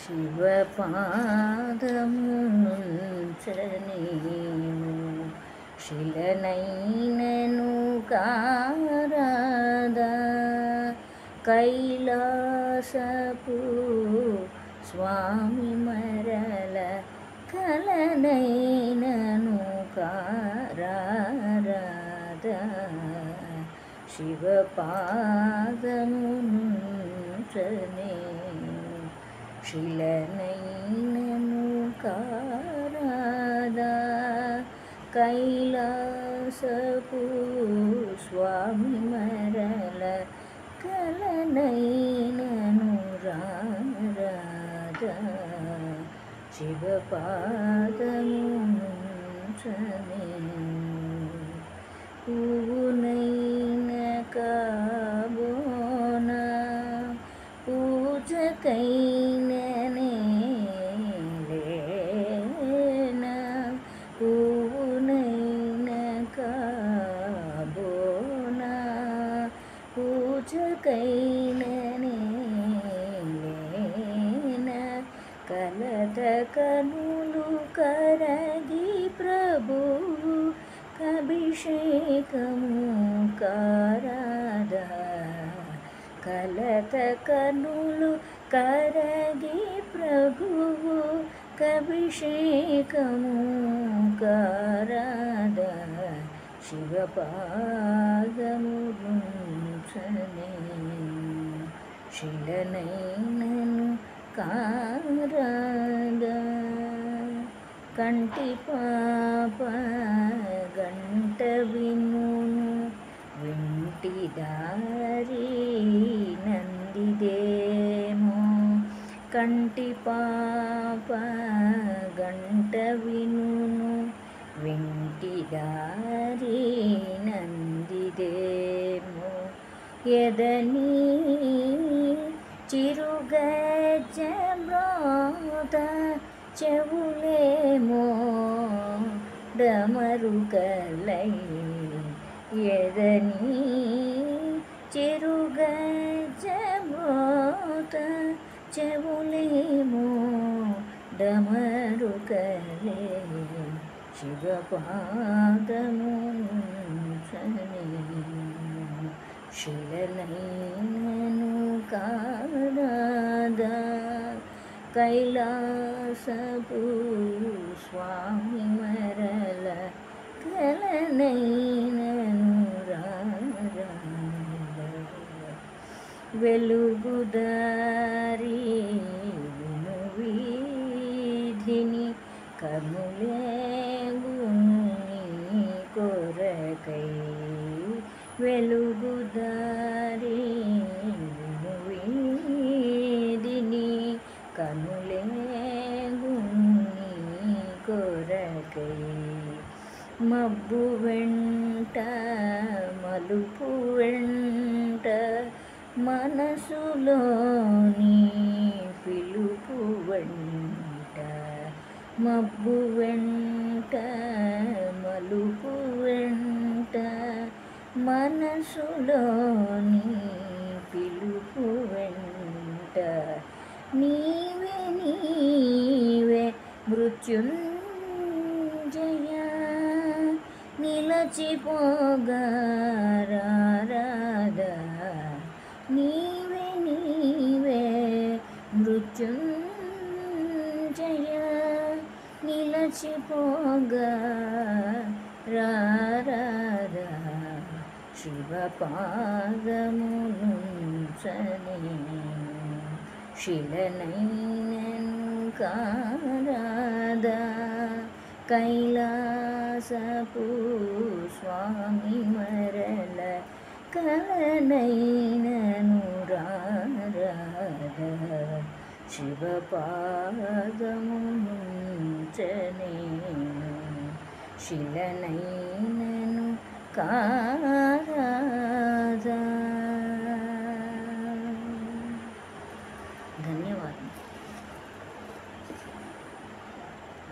శివపాదమునుంచనేను శిలనైనను కారాదా కైలాసపు స్వామి మరల కలనైనను కారాదా శివపాదమునుంచనేను శిలనైనను కారాదా. కైలాసపు స్వామి మరల కలనైనను రారాదా శివపాదముంచనేను. పువ్వునైన పూజకైననే లేన కలత కనులు కరగి ప్రభు కభిషేకము కారాదా. కలత కనులు కరగి ప్రభువు కభిషేకము కారాదా. శివపా శిలనైనను కారాదా కంటి పాప గంట వినును వింటి దారి నందిదేమో కంటి పాప గంట వినును వింటి దారి నందిదేమో ఎదనీ చిరుగజమ్రోత చెవులేమో డమరుకలై ఎదని చిరుగజమోత చెవులేమో డమరుకలే శివపాదము శిలనైనను కారాదా కైలాసపు స్వామి మరల కలనైనను వెలుగుదారి విను వీధిని కనులేగును కొరకై వెలుగుదారి కనులేగును నీ కొరకై మబ్బు వెంట మలుపు వెంట మనసులోని పిలుపు వెంట మబ్బు వెంట మలుపు వెంట మనసులోని పిలుపు వెంట నీవే మృత్యుంజయ. నిలచిపోగారాదా నీవే నీవే మృత్యుంజయ. నిలచిపోగా రారాదా శివపాదమునుంచనే శిలనైనను కారాదా కైలాసపు స్వామి మరల కలనైనను రారాదా శివపాదముంచనే శిలనైనను కారా